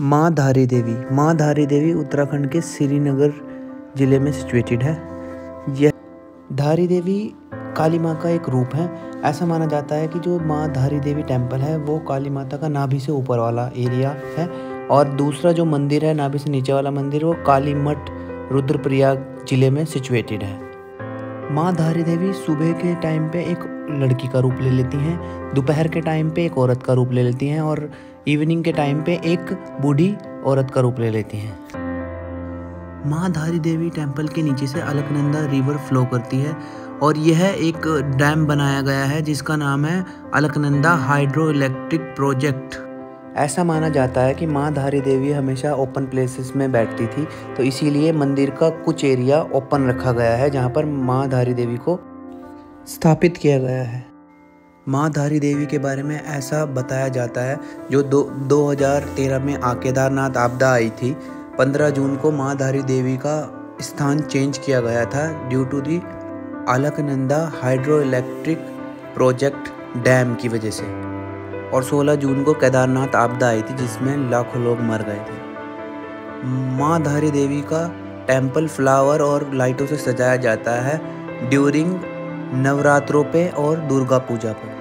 माँ धारी देवी। माँ धारी देवी उत्तराखंड के श्रीनगर ज़िले में सिचुएटेड है। यह धारी देवी काली माँ का एक रूप है। ऐसा माना जाता है कि जो माँ धारी देवी टेंपल है, वो काली माता का नाभि से ऊपर वाला एरिया है। और दूसरा जो मंदिर है, नाभि से नीचे वाला मंदिर, वो काली मठ रुद्रप्रयाग ज़िले में सिचुएटेड है। माँ धारी देवी सुबह के टाइम पे एक लड़की का रूप ले लेती हैं, दोपहर के टाइम पे एक औरत का रूप ले लेती हैं और इवनिंग के टाइम पे एक बूढ़ी औरत का रूप ले लेती हैं। माँ धारी देवी टेंपल के नीचे से अलकनंदा रिवर फ्लो करती है और यह एक डैम बनाया गया है, जिसका नाम है अलकनंदा हाइड्रो इलेक्ट्रिक प्रोजेक्ट। ऐसा माना जाता है कि माँ धारी देवी हमेशा ओपन प्लेसेस में बैठती थी तो इसीलिए मंदिर का कुछ एरिया ओपन रखा गया है, जहाँ पर माँ धारी देवी को स्थापित किया गया है। माँ धारी देवी के बारे में ऐसा बताया जाता है, जो दो 2013 में आ केदारनाथ आपदा आई थी। 15 जून को माँ धारी देवी का स्थान चेंज किया गया था due to the Alaknanda hydro electric project dam की वजह से। और 16 जून को केदारनाथ आपदा आई थी, जिसमें लाखों लोग मर गए थे। माँ धारी देवी का टेंपल फ्लावर और लाइटों से सजाया जाता है ड्यूरिंग नवरात्रों पे और दुर्गा पूजा पे।